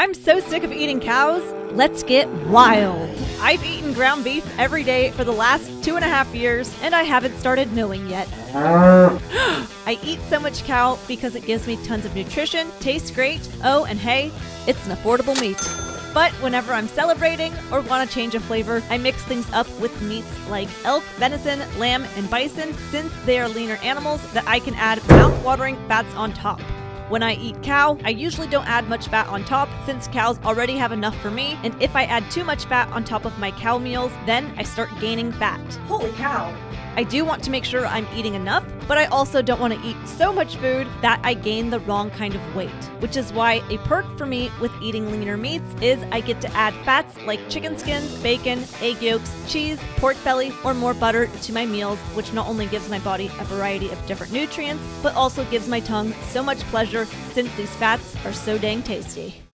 I'm so sick of eating cows. Let's get wild. I've eaten ground beef every day for the last two and a half years, and I haven't started milling yet. I eat so much cow because it gives me tons of nutrition, tastes great, oh, and hey, it's an affordable meat. But whenever I'm celebrating or want a change of flavor, I mix things up with meats like elk, venison, lamb, and bison since they are leaner animals that I can add mouth-watering fats on top. When I eat cow, I usually don't add much fat on top since cows already have enough for me, and if I add too much fat on top of my cow meals, then I start gaining fat. Holy cow. I do want to make sure I'm eating enough, but I also don't want to eat so much food that I gain the wrong kind of weight. Which is why a perk for me with eating leaner meats is I get to add fats like chicken skins, bacon, egg yolks, cheese, pork belly, or more butter to my meals, which not only gives my body a variety of different nutrients, but also gives my tongue so much pleasure since these fats are so dang tasty.